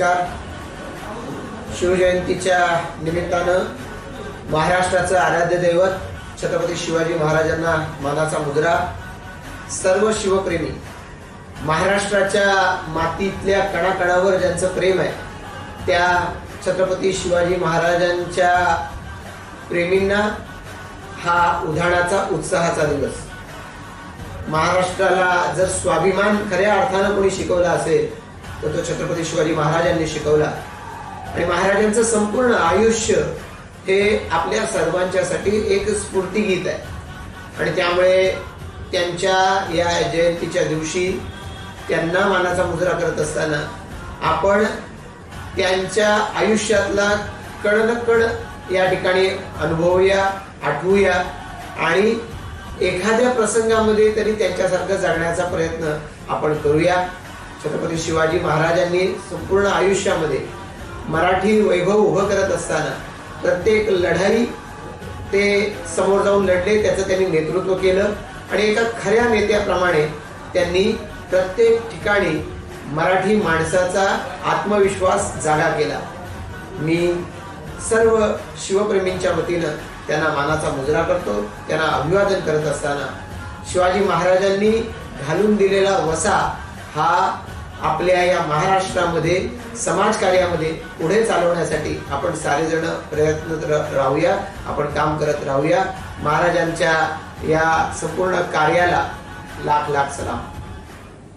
नमस्कार. शिवजयंतीच्या निमित्तानं महाराष्ट्राचं आराध्य दैवत छत्रपती शिवाजी महाराजांना मानाचा मुद्रा. सर्व शिवप्रेमी महाराष्ट्राच्या मातीतल्या कणाकणावर ज्यांचं प्रेम आहे त्या छत्रपती शिवाजी महाराजांच्या प्रेमींना हा उधाणाचा उत्साहाचा दिवस. महाराष्ट्राला जर स्वाभिमान खऱ्या अर्थानं कोणी शिकवला असेल तर तो छत्रपती शिवाजी महाराजांनी शिकवला. आणि महाराजांचं संपूर्ण आयुष्य हे आपल्या सर्वांच्यासाठी एक स्फूर्तिगीत आहे. आणि त्यामुळे त्यांच्या या जयंतीच्या दिवशी त्यांना मानाचा मुजरा करत असताना आपण त्यांच्या आयुष्यातला कण कण या ठिकाणी अनुभवूया आठवूया आणि एखाद्या प्रसंगामध्ये तरी त्यांच्यासारखं जगण्याचा प्रयत्न आपण करूया. छत्रपती शिवाजी महाराजांनी संपूर्ण आयुष्यामध्ये मराठी वैभव उभं करत असताना प्रत्येक लढाई ते समोर जाऊन लढले त्याचं त्यांनी नेतृत्व केलं आणि एका खऱ्या नेत्याप्रमाणे त्यांनी प्रत्येक ठिकाणी मराठी माणसाचा आत्मविश्वास जागा केला. मी सर्व शिवप्रेमींच्या वतीनं त्यांना मानाचा मुजरा करतो त्यांना अभिवादन करत असताना शिवाजी महाराजांनी घालून दिलेला वसा हा आपल्या या महाराष्ट्रामध्ये समाजकार्यामध्ये पुढे चालवण्यासाठी आपण सारेजण प्रयत्न राहूया आपण काम करत राहूया. महाराजांच्या या संपूर्ण कार्याला लाख लाख सलाम.